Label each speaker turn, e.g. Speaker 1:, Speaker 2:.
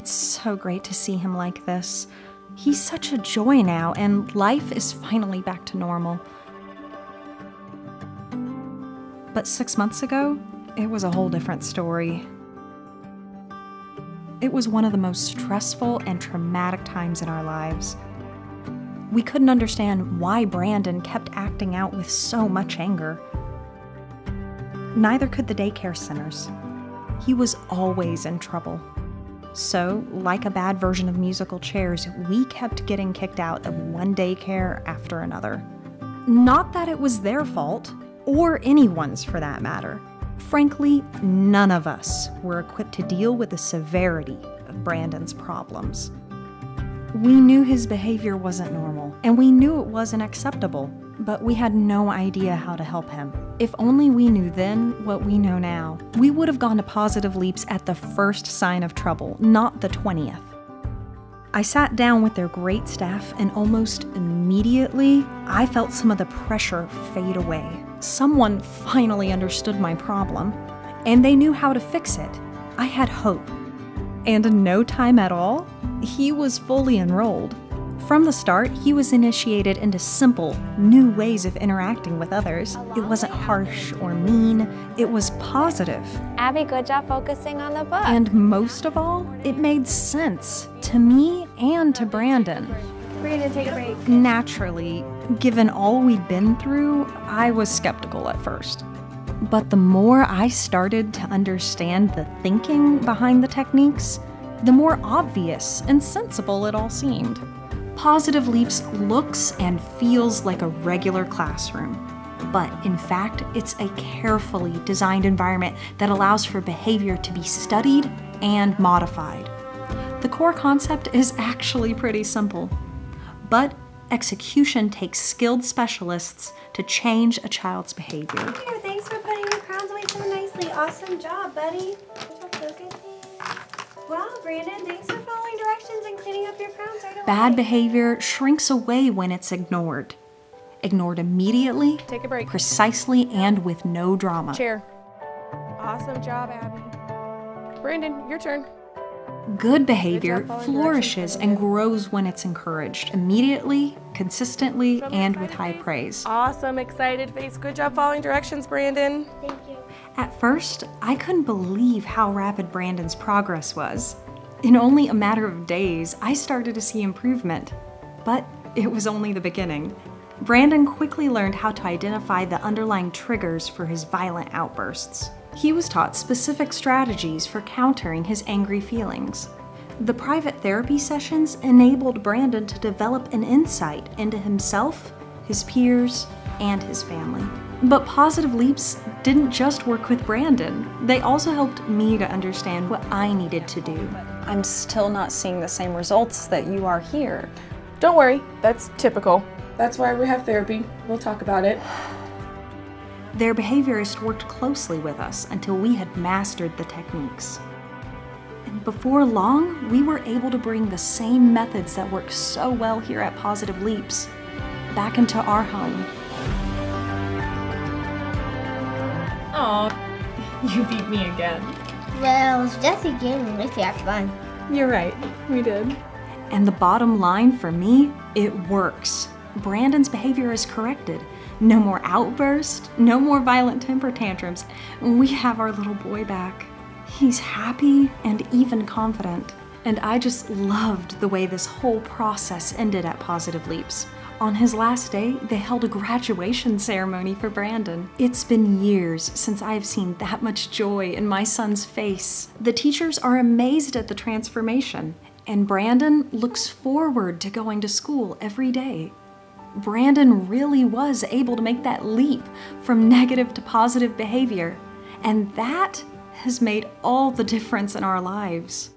Speaker 1: It's so great to see him like this. He's such a joy now, and life is finally back to normal. But six months ago, it was a whole different story. It was one of the most stressful and traumatic times in our lives. We couldn't understand why Brandon kept acting out with so much anger. Neither could the daycare centers. He was always in trouble. So, like a bad version of musical chairs, we kept getting kicked out of one daycare after another. Not that it was their fault, or anyone's for that matter. Frankly, none of us were equipped to deal with the severity of Brandon's problems. We knew his behavior wasn't normal, and we knew it wasn't acceptable, but we had no idea how to help him. If only we knew then what we know now, we would have gone to Positive Leaps at the first sign of trouble, not the 20th. I sat down with their great staff, and almost immediately, I felt some of the pressure fade away. Someone finally understood my problem, and they knew how to fix it. I had hope. And in no time at all, he was fully enrolled. From the start, he was initiated into simple, new ways of interacting with others. It wasn't harsh or mean, it was positive.
Speaker 2: Abby, good job focusing on the book.
Speaker 1: And most of all, it made sense to me and to Brandon.
Speaker 2: Brandon, take a break.
Speaker 1: Naturally, given all we'd been through, I was skeptical at first. But the more I started to understand the thinking behind the techniques, the more obvious and sensible it all seemed. Positive Leaps looks and feels like a regular classroom, but in fact, it's a carefully designed environment that allows for behavior to be studied and modified. The core concept is actually pretty simple, but execution takes skilled specialists to change a child's behavior.
Speaker 2: Here, thanks for putting your crowns away so nicely. Awesome job, buddy. Good job focusing. Wow, Brandon, thanks for following directions and cleaning up your crowns right away.
Speaker 1: Bad behavior shrinks away when it's ignored. Ignored immediately,
Speaker 3: Take a break.
Speaker 1: precisely, and with no drama.
Speaker 3: Chair. Awesome job, Abby. Brandon, your turn.
Speaker 1: Good behavior
Speaker 3: Good job following
Speaker 1: flourishes and grows when it's encouraged immediately, consistently, and with high praise.
Speaker 3: Awesome, excited face. Good job following directions, Brandon.
Speaker 2: Thank you.
Speaker 1: At first, I couldn't believe how rapid Brandon's progress was. In only a matter of days, I started to see improvement. But it was only the beginning. Brandon quickly learned how to identify the underlying triggers for his violent outbursts. He was taught specific strategies for countering his angry feelings. The private therapy sessions enabled Brandon to develop an insight into himself, his peers, and his family. But Positive Leaps didn't just work with Brandon, they also helped me to understand what I needed to do. I'm still not seeing the same results that you are here.
Speaker 3: Don't worry, that's typical. That's why we have therapy. We'll talk about it.
Speaker 1: Their behaviorist worked closely with us until we had mastered the techniques. And before long, we were able to bring the same methods that work so well here at Positive Leaps back into our home.
Speaker 4: Oh, you beat me again.
Speaker 5: Well, it's just a game and we have fun.
Speaker 4: You're right. We did.
Speaker 1: And the bottom line for me, it works. Brandon's behavior is corrected. No more outbursts, no more violent temper tantrums. We have our little boy back. He's happy and even confident. And I just loved the way this whole process ended at Positive Leaps. On his last day, they held a graduation ceremony for Brandon. It's been years since I've seen that much joy in my son's face. The teachers are amazed at the transformation, and Brandon looks forward to going to school every day. Brandon really was able to make that leap from negative to positive behavior, and that has made all the difference in our lives.